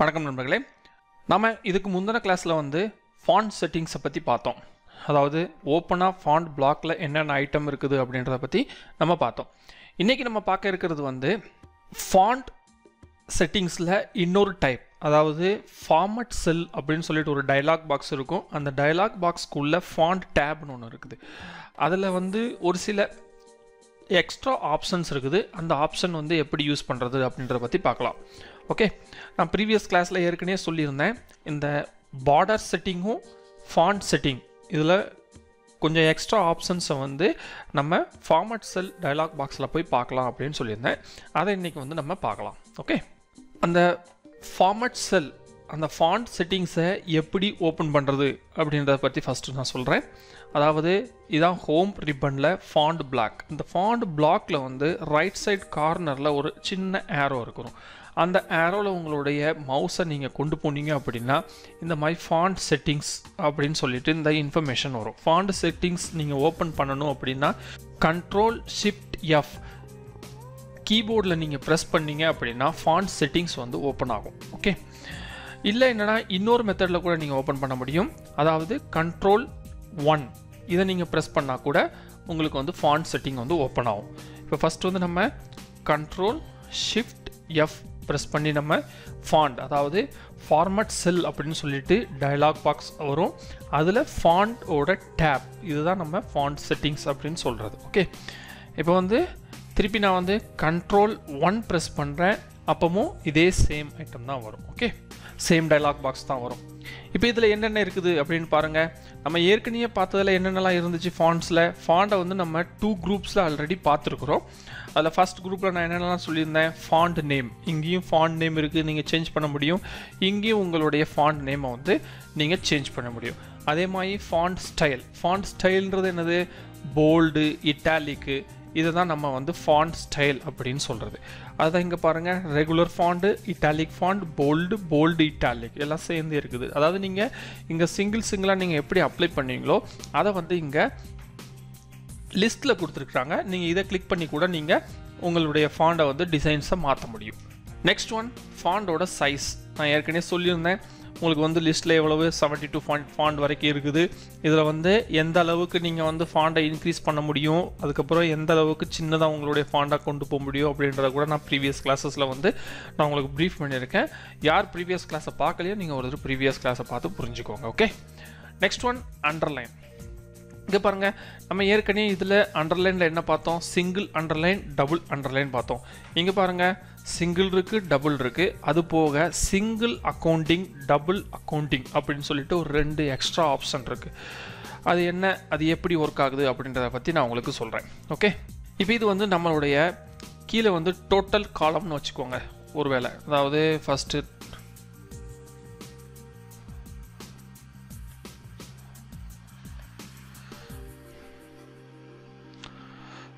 வணக்கம் நண்பர்களே. நம்ம இதுக்கு முந்தின கிளாஸில் வந்து ஃபாண்ட் செட்டிங்ஸை பற்றி பார்த்தோம். அதாவது ஓப்பனாக ஃபாண்ட் பிளாக்ல என்னென்ன ஐட்டம் இருக்குது அப்படின்றத பற்றி நம்ம பார்த்தோம். இன்றைக்கி நம்ம பார்க்க இருக்கிறது வந்து ஃபாண்ட் செட்டிங்ஸில் இன்னொரு டைப் அதாவது ஃபார்மட் செல் அப்படின்னு சொல்லிட்டு ஒரு டைலாக் பாக்ஸ் இருக்கும். அந்த டைலாக் பாக்ஸ்க்குள்ளே ஃபாண்ட் டேப்னு ஒன்று இருக்குது. அதில் வந்து ஒரு சில எக்ஸ்ட்ரா ஆப்ஷன்ஸ் இருக்குது. அந்த ஆப்ஷன் வந்து எப்படி யூஸ் பண்ணுறது அப்படின்றத பற்றி பார்க்கலாம். ஓகே நான் ப்ரீவியஸ் கிளாஸில் ஏற்கனவே சொல்லியிருந்தேன். இந்த பார்டர் செட்டிங்கும் ஃபாண்ட் செட்டிங் இதில் கொஞ்சம் எக்ஸ்ட்ரா ஆப்ஷன்ஸை வந்து நம்ம ஃபார்மட் செல் டயலாக் பாக்ஸில் போய் பார்க்கலாம் அப்படின்னு சொல்லியிருந்தேன். அதை இன்றைக்கி வந்து நம்ம பார்க்கலாம். ஓகே அந்த ஃபார்மட் செல் அந்த ஃபாண்ட் செட்டிங்ஸை எப்படி ஓப்பன் பண்ணுறது அப்படின்றத பற்றி ஃபஸ்ட்டு நான் சொல்கிறேன் அதாவது இதான் ஹோம் ரிப்பனில் ஃபாண்ட் பிளாக் இந்த ஃபாண்ட் பிளாக்கில் வந்து ரைட் சைட் கார்னரில் ஒரு சின்ன ஏரோ இருக்கும். அந்த ஏரோவில் உங்களுடைய மவுஸை நீங்கள் கொண்டு போனீங்க அப்படின்னா இந்த மாதிரி ஃபாண்ட் செட்டிங்ஸ் அப்படின்னு சொல்லிட்டு இந்த இன்ஃபர்மேஷன் வரும். ஃபாண்ட் செட்டிங்ஸ் நீங்கள் ஓப்பன் பண்ணணும் அப்படின்னா கண்ட்ரோல் ஷிஃப்ட் எஃப் கீபோர்டில் நீங்கள் ப்ரெஸ் பண்ணீங்க அப்படின்னா ஃபாண்ட் செட்டிங்ஸ் வந்து ஓப்பன் ஆகும். ஓகே இல்லை என்னென்னா இன்னொரு மெத்தடில் கூட நீங்கள் ஓப்பன் பண்ண முடியும். அதாவது கண்ட்ரோல் ஒன் இதை நீங்கள் ப்ரெஸ் பண்ணால் கூட உங்களுக்கு வந்து ஃபாண்ட் செட்டிங் வந்து ஓப்பன் ஆகும். இப்போ ஃபஸ்ட் வந்து நம்ம கண்ட்ரோல் ஷிஃப்ட் எஃப் ப்ரெஸ் பண்ணி நம்ம ஃபாண்ட் அதாவது ஃபார்மட் செல் அப்படின்னு சொல்லிட்டு டயலாக் பாக்ஸ் வரும். அதில் ஃபாண்டோட டேப் இதுதான் நம்ம ஃபாண்ட் செட்டிங்ஸ் அப்படின்னு சொல்கிறது ஓகே இப்போ வந்து திருப்பி நான் வந்து கண்ட்ரோல் ஒன் ப்ரெஸ் பண்ணுறேன் அப்பவும் இதே சேம் ஐட்டம் தான் வரும். ஓகே சேம் டயலாக் பாக்ஸ் தான் வரும். இப்போ இதில் என்னென்ன இருக்குது அப்படின்னு பாருங்கள் நம்ம ஏற்கனவே பார்த்ததில் என்னென்னலாம் இருந்துச்சு ஃபாண்ட்ஸில் ஃபாண்டை வந்து நம்ம டூ குரூப்ஸில் ஆல்ரெடி பார்த்துருக்குறோம். அதில் ஃபஸ்ட் குரூப்பில் நான் என்னென்னலாம் சொல்லியிருந்தேன்? ஃபாண்ட் நேம் இங்கேயும் ஃபாண்ட் நேம் இருக்குது நீங்கள் சேஞ்ச் பண்ண முடியும். இங்கேயும் உங்களுடைய ஃபாண்ட் நேமை வந்து நீங்கள் சேஞ்ச் பண்ண முடியும். அதே மாதிரி ஃபாண்ட் ஸ்டைல் ஃபாண்ட் ஸ்டைல்ன்றது என்னது? போல்டு இட்டாலிக்கு இதை தான் நம்ம வந்து ஃபாண்ட் ஸ்டைல் அப்படின்னு சொல்கிறது அதுதான் இங்கே பாருங்கள் regular font italic font bold bold italic எல்லாம் சேர்ந்து இருக்குது. அதாவது நீங்கள் இங்கே சிங்கிள் சிங்கிளாக நீங்கள் எப்படி அப்ளை பண்ணுவீங்களோ அதை வந்து இங்கே லிஸ்ட்டில் கொடுத்துருக்குறாங்க. நீங்கள் இதை கிளிக் பண்ணி கூட நீங்கள் உங்களுடைய ஃபாண்டை வந்து டிசைன்ஸை மாற்ற முடியும். நெக்ஸ்ட் ஒன் ஃபாண்டோட சைஸ் நான் ஏற்கனவே சொல்லியிருந்தேன். உங்களுக்கு வந்து லிஸ்ட்டில் எவ்வளவு? செவன்ட்டி டூ ஃபாண்ட் ஃபாண்ட் வரைக்கும் இருக்குது. இதில் வந்து எந்த அளவுக்கு நீங்கள் வந்து ஃபாண்டை இன்க்ரீஸ் பண்ண முடியும்? அதுக்கப்புறம் எந்த அளவுக்கு சின்னதாக உங்களுடைய ஃபாண்டாக கொண்டு போக முடியும்? அப்படின்றத கூட நான் ப்ரீவியஸ் கிளாஸஸில் வந்து நான் உங்களுக்கு ப்ரீஃப் பண்ணியிருக்கேன். யார் ப்ரீவியஸ் கிளாஸை பார்க்கலையோ நீங்கள் ஒரு ப்ரீவியஸ் கிளாஸை பார்த்து புரிஞ்சுக்கோங்க ஓகே நெக்ஸ்ட் ஒன் அண்டர்லைன் இங்கே பாருங்கள் நம்ம ஏற்கனவே இதில் அண்டர்லைனில் என்ன பார்த்தோம்? சிங்கிள் அண்டர்லைன் டபுள் அண்டர்லைன் பார்த்தோம். இங்கே பாருங்கள் சிங்கிள் இருக்குது டபுள் இருக்குது அது போக சிங்கிள் அக்கௌண்டிங் டபுள் அக்கௌண்டிங் அப்படின்னு சொல்லிட்டு ஒரு ரெண்டு எக்ஸ்ட்ரா ஆப்ஷன் இருக்குது அது என்ன? அது எப்படி ஒர்க் ஆகுது அப்படின்றத பற்றி நான் உங்களுக்கு சொல்கிறேன் ஓகே இப்போ இது வந்து நம்மளுடைய கீழே வந்து டோட்டல் காலம்னு வச்சுக்கோங்க. ஒருவேளை அதாவது ஃபஸ்ட்டு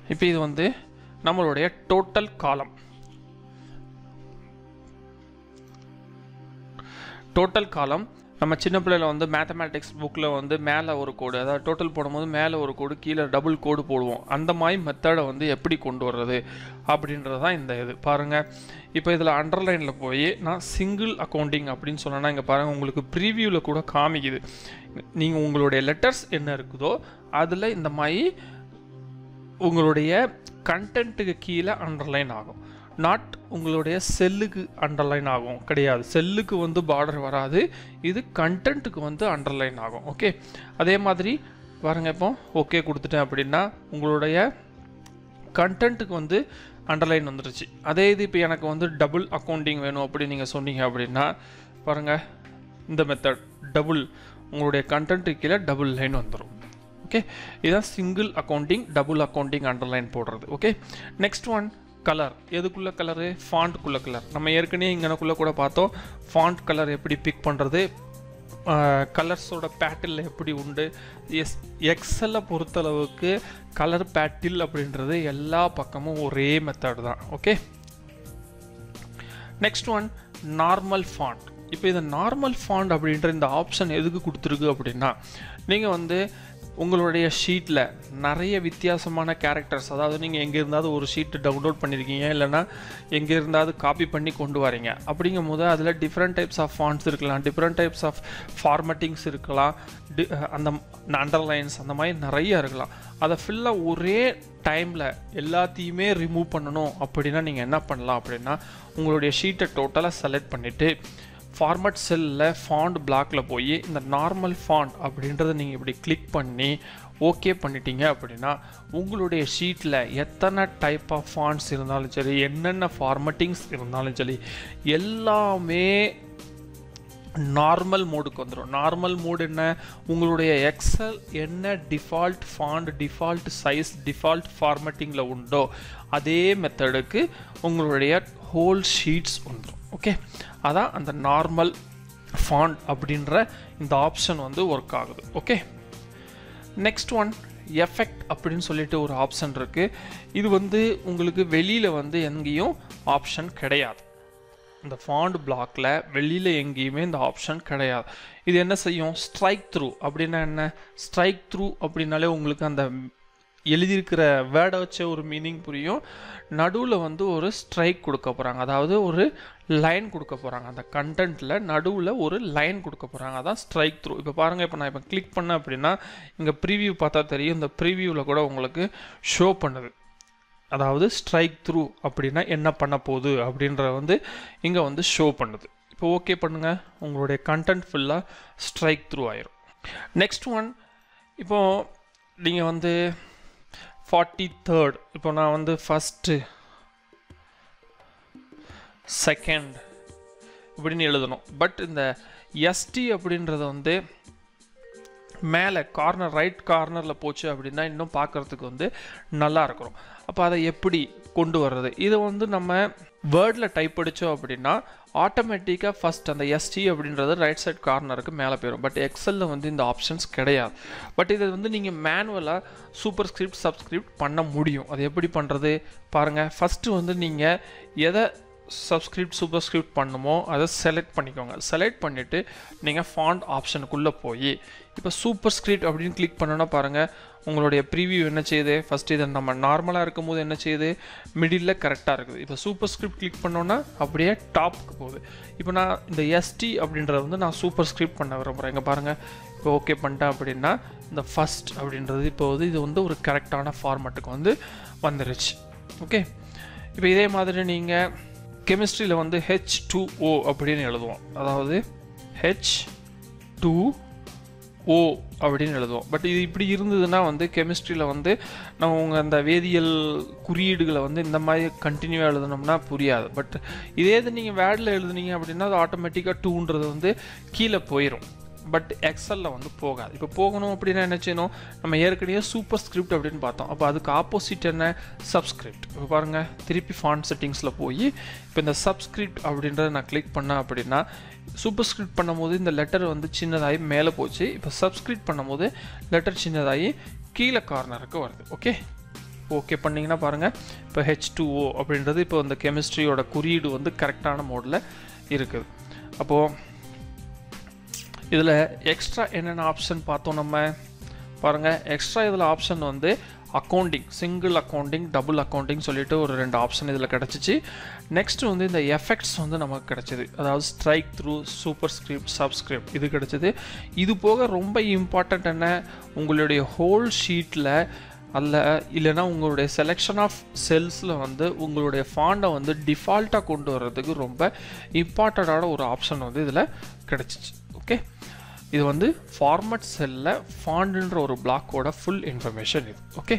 இப்போ இது வந்து நம்மளுடைய டோட்டல் காலம் டோட்டல் காலம் நம்ம சின்ன பிள்ளையில வந்து மேத்தமேட்டிக்ஸ் புக்கில் வந்து மேலே ஒரு கோடு அதாவது டோட்டல் போடும்போது மேலே ஒரு கோடு கீழே டபுள் கோடு போடுவோம். அந்த மாதிரி மெத்தடை வந்து எப்படி கொண்டு வர்றது அப்படின்றது தான் இந்த இது. பாருங்கள் இப்போ இதில் அண்டர்லைனில் போய் நான் சிங்கிள் அக்கௌண்டிங் அப்படின்னு சொன்னேன்னா இங்கே பாருங்கள் உங்களுக்கு ப்ரீவியூவில் கூட காமிக்குது. நீங்கள் உங்களுடைய லெட்டர்ஸ் என்ன இருக்குதோ அதில் இந்த மாதிரி உங்களுடைய கண்டென்ட்டுக்கு கீழே அண்டர்லைன் ஆகும். நாட் உங்களுடைய செல்லுக்கு அண்டர்லைன் ஆகும். கிடையாது. செல்லுக்கு வந்து பார்டர் வராது. இது கண்டென்ட்டுக்கு வந்து அண்டர்லைன் ஆகும். ஓகே அதே மாதிரி பாருங்க இப்போ ஓகே கொடுத்துட்டேன் அப்படின்னா உங்களுடைய கண்டென்ட்டுக்கு வந்து அண்டர்லைன் வந்துருச்சு. அதே இது இப்போ எனக்கு வந்து டபுள் அக்கௌண்டிங் வேணும் அப்படின்னு நீங்கள் சொன்னீங்க அப்படின்னா பாருங்கள் இந்த மெத்தட் டபுள் உங்களுடைய கண்டென்ட்டுக்கு கீழே டபுள் லைன் வந்துடும் ஓகே இதுதான் single accounting double accounting underline போடுறது. ஓகே நெக்ஸ்ட் ஒன் கலர் எதுக்குள்ள கலரு ஃபாண்ட்குள்ள கலர் நம்ம ஏற்கனவே இங்கனக்குள்ளே கூட பார்த்தோம். ஃபாண்ட் கலர் எப்படி பிக் பண்ணுறது கலர்ஸோட பேட்டில் எப்படி உண்டு? எஸ் எக்ஸலை பொறுத்தளவுக்கு கலர் பேட்டில் அப்படின்றது எல்லா பக்கமும் ஒரே மெத்தட் தான். Okay next one normal font இப்போ இந்த நார்மல் ஃபாண்ட் அப்படின்ற இந்த ஆப்ஷன் எதுக்கு கொடுத்துருக்கு அப்படின்னா நீங்கள் வந்து உங்களுடைய ஷீட்டில் நிறைய வித்தியாசமான கேரக்டர்ஸ் அதாவது நீங்கள் எங்கே இருந்தாவது ஒரு ஷீட்டு டவுன்லோட் பண்ணியிருக்கீங்க இல்லைன்னா எங்கே இருந்தாவது காப்பி பண்ணி கொண்டு வரீங்க. அப்படிங்கும் போது அதில் டிஃப்ரெண்ட் டைப்ஸ் ஆஃப் ஃபாண்ட்ஸ் இருக்கலாம் டிஃப்ரெண்ட் டைப்ஸ் ஆஃப் ஃபார்மட்டிங்ஸ் இருக்கலாம் டி அந்த அண்டர்லைன்ஸ் அந்த மாதிரி நிறைய இருக்கலாம். அதை ஃபுல்லாக ஒரே டைமில் எல்லாத்தையுமே ரிமூவ் பண்ணணும் அப்படின்னா நீங்கள் என்ன பண்ணலாம் அப்படின்னா உங்களுடைய ஷீட்டை டோட்டலாக செலக்ட் பண்ணிவிட்டு ஃபார்மட் செல்லில் ஃபாண்ட் பிளாக்ல போய் இந்த நார்மல் ஃபாண்ட் அப்படின்றத நீங்கள் இப்படி கிளிக் பண்ணி ஓகே பண்ணிட்டீங்க அப்படின்னா உங்களுடைய ஷீட்டில் எத்தனை டைப் ஆஃப் ஃபாண்ட்ஸ் இருந்தாலும் சரி என்னென்ன ஃபார்மட்டிங்ஸ் இருந்தாலும் சரி எல்லாமே நார்மல் மோடுக்கு வந்துடும் நார்மல் மோடு என்ன? உங்களுடைய எக்ஸல் என்ன default font default size default ஃபார்மட்டிங்கில் உண்டோ அதே மெத்தடுக்கு உங்களுடைய ஹோல் ஷீட்ஸ் வந்துடும் ஓகே அதான் அந்த நார்மல் ஃபாண்ட் அப்படின்ற இந்த ஆப்ஷன் வந்து ஒர்க் ஆகுது. ஓகே நெக்ஸ்ட் ஒன் எஃபெக்ட் அப்படின்னு சொல்லிட்டு ஒரு ஆப்ஷன் இருக்குது இது வந்து உங்களுக்கு வெளியில் வந்து எங்கேயும் ஆப்ஷன் கிடையாது. இந்த ஃபாண்ட் பிளாக்ல வெளியில் எங்கேயுமே இந்த ஆப்ஷன் கிடையாது. இது என்ன செய்யும்? ஸ்ட்ரைக் த்ரூ அப்படின்னா என்ன? ஸ்ட்ரைக் த்ரூ அப்படின்னாலே உங்களுக்கு அந்த எழுதியிருக்கிற வேர்டை வச்ச ஒரு மீனிங் புரியும். நடுவில் வந்து ஒரு ஸ்ட்ரைக் கொடுக்க போகிறாங்க அதாவது ஒரு லைன் கொடுக்க போகிறாங்க அந்த கண்டென்ட்டில் நடுவில் ஒரு லைன் கொடுக்க போகிறாங்க அதான் ஸ்ட்ரைக் த்ரூ இப்போ பாருங்கள் இப்போ நான் இப்போ கிளிக் பண்ணேன் அப்படின்னா இங்கே ப்ரீவியூ பார்த்தா தெரியும். இந்த ப்ரீவியூவில் கூட உங்களுக்கு ஷோ பண்ணுது. அதாவது ஸ்ட்ரைக் த்ரூ அப்படின்னா என்ன பண்ண போகுது அப்படின்ற வந்து இங்கே வந்து ஷோ பண்ணுது. இப்போ ஓகே பண்ணுங்கள் உங்களுடைய கண்டென்ட் ஃபுல்லாக ஸ்ட்ரைக் த்ரூ ஆயிரும். நெக்ஸ்ட் ஒன் இப்போது நீங்கள் வந்து ஃபார்ட்டி தேர்ட் இப்போ நான் வந்து ஃபஸ்ட்டு செகண்ட் இப்படின்னு எழுதணும். பட் இந்த எஸ்டி அப்படின்றது வந்து மேலே கார்னர் ரைட் கார்னரில் போச்சு அப்படின்னா இன்னும் பார்க்குறதுக்கு வந்து நல்லா இருக்கிறோம் அப்போ அதை எப்படி கொண்டு வர்றது? இதை வந்து நம்ம வேர்டில் டைப் அடித்தோம் அப்படின்னா ஆட்டோமேட்டிக்காக ஃபஸ்ட் அந்த எஸ்டி அப்படின்றது ரைட் சைட் கார்னருக்கு மேலே போயிடும் பட் எக்ஸலில் வந்து இந்த ஆப்ஷன்ஸ் கிடையாது. பட் இதை வந்து நீங்கள் மேனுவலாக சூப்பர் ஸ்கிரிப்ட் சப்ஸ்கிரிப்ட் பண்ண முடியும். அது எப்படி பண்ணுறது பாருங்கள் ஃபஸ்ட்டு வந்து நீங்கள் எதை சப்ஸ்கிரிப்ட் சூப்பர்ஸ்கிரிப்ட் பண்ணுமோ அதை செலக்ட் பண்ணிக்கோங்க. செலக்ட் பண்ணிவிட்டு நீங்கள் ஃபாண்ட் ஆப்ஷனுக்குள்ளே போய் இப்போ சூப்பர் ஸ்கிரிப்ட் அப்படின்னு கிளிக் பண்ணோன்னா பாருங்கள் உங்களுடைய ப்ரீவியூ என்ன செய்யுது? ஃபஸ்ட்டு இதை நம்ம நார்மலாக இருக்கும் போது என்ன செய்யுது? மிடில் கரெக்டாக இருக்குது. இப்போ சூப்பர் ஸ்கிரிப்ட் கிளிக் பண்ணோன்னா அப்படியே டாப்புக்கு போகுது. இப்போ நான் இந்த எஸ்டி அப்படின்றத வந்து நான் சூப்பர் ஸ்கிரிப்ட் பண்ண விரும்புகிறேன் இங்கே பாருங்கள் இப்போ ஓகே பண்ணிட்டேன் அப்படின்னா இந்த ஃபஸ்ட் அப்படின்றது இப்போ வந்து இது வந்து ஒரு கரெக்டான ஃபார்மேட்டுக்கு வந்து வந்துருச்சு. ஓகே இப்போ இதே மாதிரி நீங்கள் கெமிஸ்ட்ரியில் வந்து ஹெச் டூ ஓ அப்படின்னு எழுதுவோம். அதாவது ஹெச் டூ ஓ அப்படின்னு எழுதுவோம். பட் இது இப்படி இருந்ததுன்னா வந்து கெமிஸ்ட்ரியில் வந்து நம்ம உங்கள் அந்த வேதியியல் குறியீடுகளை வந்து இந்த மாதிரி கண்டினியூவாக எழுதணும்னா புரியாது. பட் இதே இது நீங்கள் வேர்டில் எழுதுனீங்க அப்படின்னா அது ஆட்டோமேட்டிக்காக டூன்றது வந்து கீழே போயிடும் பட் எக்ஸலில் வந்து போகாது. இப்போ போகணும் அப்படின்னா என்ன செய்யணும்? நம்ம ஏற்கனவே சூப்பர் ஸ்கிரிப்ட் அப்படின்னு பார்த்தோம். அப்போ அதுக்கு ஆப்போசிட் என்ன? சப்ஸ்கிரிப்ட் இப்போ பாருங்கள் திருப்பி ஃபாண்ட் செட்டிங்ஸில் போய் இப்போ இந்த சப்ஸ்கிரிப்ட் அப்படின்றத நான் கிளிக் பண்ணேன் அப்படின்னா சூப்பர் ஸ்கிரிப்ட் பண்ணும்போது இந்த லெட்டர் வந்து சின்னதாகி மேலே போச்சு. இப்போ சப்ஸ்கிரிப்ட் பண்ணும்போது லெட்டர் சின்னதாகி கீழே கார்னருக்கு வருது. ஓகே ஓகே பண்ணிங்கன்னா பாருங்கள் இப்போ ஹெச் டூ ஓ அப்படின்றது இப்போ இந்த கெமிஸ்ட்ரியோட குறியீடு வந்து கரெக்டான மோடில் இருக்குது. அப்போது இதில் எக்ஸ்ட்ரா என்னென்ன ஆப்ஷன் பார்த்தோம் நம்ம? பாருங்கள் எக்ஸ்ட்ரா இதில் ஆப்ஷன் வந்து accounting single accounting double accounting சொல்லிட்டு ஒரு ரெண்டு ஆப்ஷன் இதில் கிடச்சிச்சு. நெக்ஸ்ட் வந்து இந்த எஃபெக்ட்ஸ் வந்து நமக்கு கிடச்சிது. அதாவது strike through superscript subscript இது கிடச்சிது. இது போக ரொம்ப இம்பார்ட்டண்ட் என்ன? உங்களுடைய ஹோல் ஷீட்டில் அல்ல இல்லைன்னா உங்களுடைய செலெக்ஷன் ஆஃப் செல்ஸில் வந்து உங்களுடைய ஃபாண்டை வந்து டிஃபால்ட்டாக கொண்டு வர்றதுக்கு ரொம்ப இம்பார்ட்டண்ட்டான ஒரு ஆப்ஷன் வந்து இதில் கிடச்சிச்சு. ஓகே இது வந்து ஃபார்மட் செல்லில் ஃபாண்டுன்ற ஒரு பிளாக்கோட ஃபுல் இன்ஃபர்மேஷன் இது. ஓகே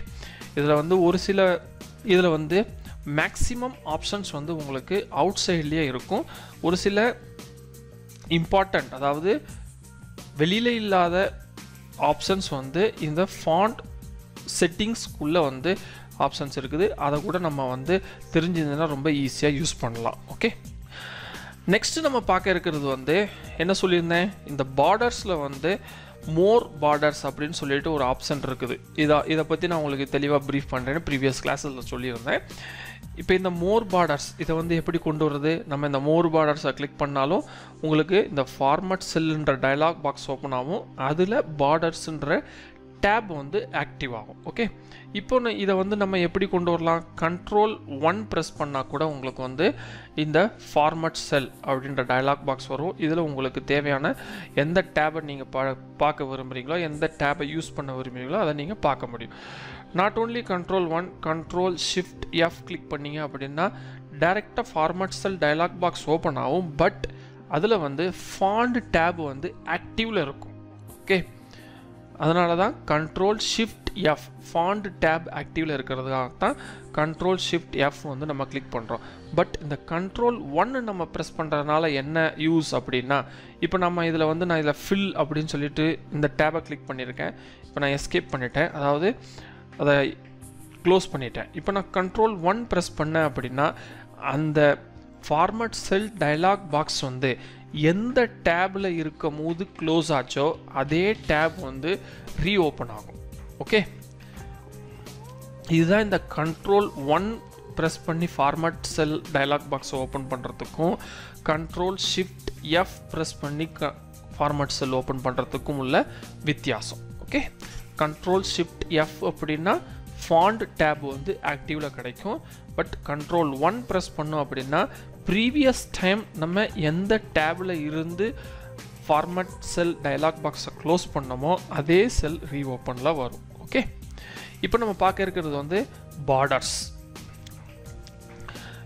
இதில் வந்து ஒரு சில இதில் வந்து மேக்ஸிமம் ஆப்ஷன்ஸ் வந்து உங்களுக்கு அவுட் சைட்லேயே இருக்கும். ஒரு சில இம்பார்ட்டண்ட் அதாவது வெளியில் இல்லாத ஆப்ஷன்ஸ் வந்து இந்த ஃபாண்ட் செட்டிங்ஸ்க்குள்ளே வந்து ஆப்ஷன்ஸ் இருக்குது. அதை கூட நம்ம வந்து தெரிஞ்சிருந்ததுன்னா ரொம்ப ஈஸியாக யூஸ் பண்ணலாம். ஓகே நெக்ஸ்ட் நம்ம பார்க்க இருக்கிறது வந்து என்ன சொல்லியிருந்தேன்? இந்த பார்டர்ஸில் வந்து மோர் பார்டர்ஸ் அப்படின்னு சொல்லிட்டு ஒரு ஆப்ஷன் இருக்குது. இதை இதை பற்றி நான் உங்களுக்கு தெளிவாக ப்ரீஃப் பண்ணுறேன்னு ப்ரீவியஸ் கிளாஸில் சொல்லியிருந்தேன். இப்போ இந்த மோர் பார்டர்ஸ் இதை வந்து எப்படி கொண்டு வருது நம்ம இந்த மோர் பார்டர்ஸை கிளிக் பண்ணாலும் உங்களுக்கு இந்த ஃபார்மட் செல்லுன்ற டயலாக் பாக்ஸ் ஓப்பன் ஆகும். அதில் பார்டர்ஸுன்ற டேப் வந்து ஆக்டிவ் ஆகும் ஓகே இப்போ இதை வந்து நம்ம எப்படி கொண்டு வரலாம்? கண்ட்ரோல் ஒன் ப்ரெஸ் பண்ணால் கூட உங்களுக்கு வந்து இந்த ஃபார்மட் செல் அப்படின்ற டயலாக் பாக்ஸ் வரும். இதில் உங்களுக்கு தேவையான எந்த டேபை நீங்கள் பா பார்க்க விரும்புகிறீங்களோ எந்த டேபை யூஸ் பண்ண விரும்புகிறீங்களோ அதை நீங்கள் பார்க்க முடியும். Not only control one control shift F click பண்ணீங்க அப்படின்னா டைரெக்டாக format cell dialog box open ஆகும் பட் அதில் வந்து ஃபாண்ட் டேப் வந்து ஆக்டிவில் இருக்கும் ஓகே அதனால தான் control shift F font tab ஆக்டிவில் இருக்கிறதுக்காக தான் கண்ட்ரோல் ஷிஃப்ட் எஃப் வந்து நம்ம கிளிக் பண்ணுறோம் பட் இந்த கண்ட்ரோல் ஒன்று நம்ம ப்ரெஸ் பண்ணுறதுனால என்ன யூஸ் அப்படின்னா இப்போ நம்ம இதில் வந்து நான் இதில் ஃபில் அப்படின்னு சொல்லிட்டு இந்த டேபை கிளிக் பண்ணியிருக்கேன். இப்போ நான் எஸ்கேப் பண்ணிட்டேன். அதாவது அதை க்ளோஸ் பண்ணிட்டேன். இப்போ நான் கண்ட்ரோல் ஒன் ப்ரெஸ் பண்ணேன் அப்படின்னா அந்த ஃபார்மட் செல் டயலாக் பாக்ஸ் வந்து எந்த டேபில் இருக்கும் போது க்ளோஸ் ஆச்சோ அதே டேப் வந்து ரீஓப்பன் ஆகும். ஓகே இதுதான் இந்த கண்ட்ரோல் ஒன் ப்ரெஸ் பண்ணி ஃபார்மேட் செல் டயலாக் பாக்ஸை ஓப்பன் பண்ணுறதுக்கும் கண்ட்ரோல் ஷிஃப்ட் எஃப் ப்ரெஸ் பண்ணி க ஃபார்மேட் செல் ஓப்பன் பண்ணுறதுக்கும் உள்ள வித்தியாசம். ஓகே கண்ட்ரோல் ஷிஃப்ட் எஃப் அப்படின்னா ஃபாண்ட் டேப் வந்து ஆக்டிவில் கிடைக்கும். பட் கண்ட்ரோல் ஒன் ப்ரெஸ் பண்ணோம் அப்படின்னா ப்ரீவியஸ் டைம் நம்ம எந்த டேபில் இருந்து ஃபார்மட் செல் டயலாக் பாக்ஸை க்ளோஸ் பண்ணமோ அதே செல் ரீஓப்பனில் வரும் ஓகே இப்போ நம்ம பார்க்க இருக்கிறது வந்து பார்டர்ஸ்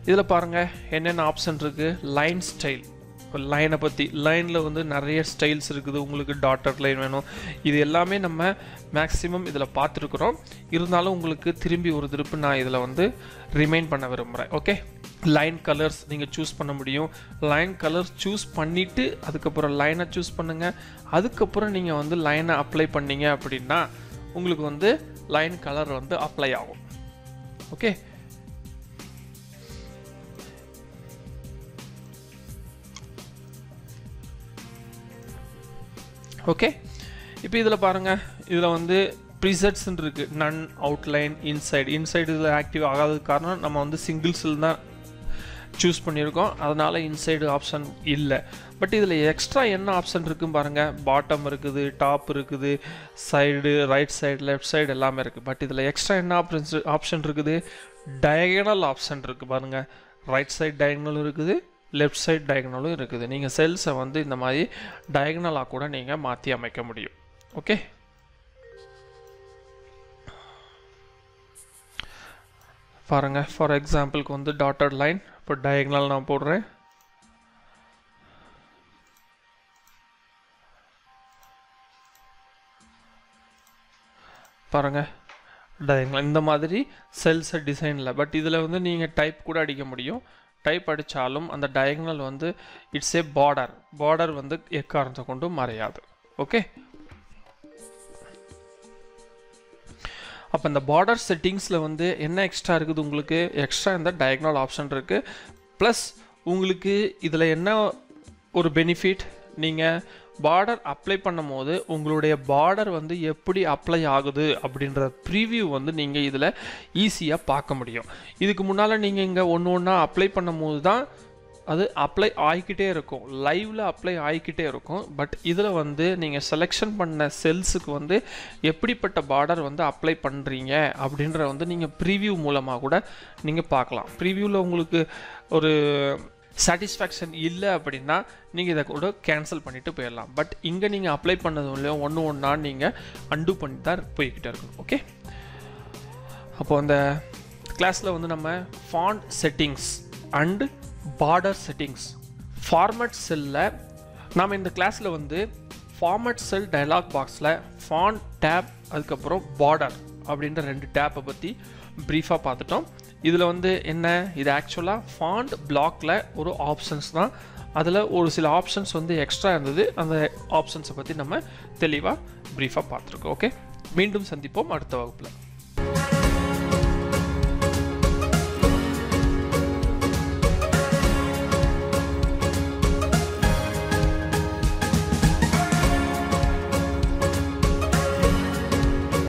இதில் பாருங்கள் என்னென்ன ஆப்ஷன் இருக்குது லைன் ஸ்டைல் இப்போ லைனை பற்றி லைனில் வந்து நிறைய ஸ்டைல்ஸ் இருக்குது உங்களுக்கு டாட்டர் லைன் வேணும். இது எல்லாமே நம்ம மேக்ஸிமம் இதில் பார்த்துருக்குறோம். இருந்தாலும் உங்களுக்கு திரும்பி ஒரு திருப்பு நான் இதில் வந்து ரிமைண்ட் பண்ண விரும்புகிறேன் ஓகே லைன் கலர்ஸ் நீங்கள் சூஸ் பண்ண முடியும். லைன் கலர்ஸ் சூஸ் பண்ணிவிட்டு அதுக்கப்புறம் லைனை சூஸ் பண்ணுங்கள் அதுக்கப்புறம் நீங்கள் வந்து லைனை அப்ளை பண்ணீங்க அப்படின்னா உங்களுக்கு வந்து லைன் கலர் வந்து அப்ளை ஆகும். ஓகே ஓகே இப்போ இதில் பாருங்கள் இதில் வந்து ப்ரிசெட்ஸ்ன்னு இருக்குது நன் அவுட்லைன் இன்சைட் இன்சைடு இதில் ஆக்டிவ் ஆகாததுக்கு காரணம் நம்ம வந்து சிங்கிள்ஸில் தான் சூஸ் பண்ணியிருக்கோம். அதனால் இன்சைடு ஆப்ஷன் இல்லை. பட் இதில் எக்ஸ்ட்ரா என்ன ஆப்ஷன் இருக்குன்னு பாருங்கள் பாட்டம் இருக்குது டாப் இருக்குது side right side left side எல்லாமே இருக்குது பட் இதில் எக்ஸ்ட்ரா என்ன ஆப்ஷன்ஸ் ஆப்ஷன் இருக்குது? டயகனல் ஆப்ஷன் இருக்குது பாருங்கள் ரைட் சைடு டயகனலும் இருக்குது லெஃப்ட் சைடு டயகனலும் இருக்குது. நீங்கள் செல்ஸை வந்து இந்த மாதிரி டயகனலாக கூட நீங்கள் மாற்றி அமைக்க முடியும். ஓகே பாருங்கள் ஃபார் எக்ஸாம்பிளுக்கு வந்து டாட்டட் லைன் இப்போ டயக்னல் நான் போடுறேன். பாருங்கள் டயக்னல் இந்த மாதிரி செல்ஸை டிசைனில் பட் இதில் வந்து நீங்கள் டைப் கூட அடிக்க முடியும். டைப் அடித்தாலும் அந்த டயக்னல் வந்து இட்ஸ் ஏ பார்டர் பார்டர் வந்து எக்காரணத்தை கொண்டும் மறையாது. ஓகே அப்போ இந்த பார்டர் செட்டிங்ஸில் வந்து என்ன எக்ஸ்ட்ரா இருக்குது உங்களுக்கு? எக்ஸ்ட்ரா இந்த டயக்னல் ஆப்ஷன் இருக்குது ப்ளஸ் உங்களுக்கு இதில் என்ன ஒரு பெனிஃபிட் நீங்கள் பார்டர் அப்ளை பண்ணும் போது உங்களுடைய பார்டர் வந்து எப்படி அப்ளை ஆகுது அப்படின்ற ப்ரீவியூ வந்து நீங்கள் இதில் ஈஸியாக பார்க்க முடியும். இதுக்கு முன்னால் நீங்கள் இங்கே ஒன்று ஒன்றா அப்ளை பண்ணும் போது தான் அது அப்ளை ஆகிக்கிட்டே இருக்கும். லைவில் அப்ளை ஆகிக்கிட்டே இருக்கும். பட் இதில் வந்து நீங்கள் செலெக்ஷன் பண்ண செல்ஸுக்கு வந்து எப்படிப்பட்ட பார்டர் வந்து அப்ளை பண்ணுறீங்க அப்படின்ற வந்து நீங்கள் ப்ரீவியூ மூலமாக கூட நீங்கள் பார்க்கலாம். ப்ரீவியூவில் உங்களுக்கு ஒரு சாட்டிஸ்ஃபேக்ஷன் இல்லை அப்படின்னா நீங்கள் இதை கூட கேன்சல் பண்ணிவிட்டு போயிடலாம். பட் இங்கே நீங்கள் அப்ளை பண்ணது இல்லையோ ஒன்று ஒன்றா நீங்கள் அண்டு பண்ணி தான் போய்கிட்டே இருக்கணும். ஓகே அப்போது அந்த கிளாஸில் வந்து நம்ம font settings and border settings format செல்லில் நாம் இந்த கிளாஸில் வந்து ஃபார்மட் செல் டயலாக் பாக்ஸில் ஃபாண்ட் டேப் அதுக்கப்புறம் பார்டர் அப்படின்ற ரெண்டு டேப்பை பற்றி ப்ரீஃபாக பார்த்துட்டோம். இதில் வந்து என்ன? இது ஆக்சுவலாக ஃபாண்ட் பிளாக்ல ஒரு ஆப்ஷன்ஸ் தான். அதில் ஒரு சில ஆப்ஷன்ஸ் வந்து எக்ஸ்ட்ரா இருந்தது. அந்த ஆப்ஷன்ஸை பற்றி நம்ம தெளிவாக ப்ரீஃபாக பார்த்துருக்கோம் ஓகே மீண்டும் சந்திப்போம் அடுத்த வகுப்பில்.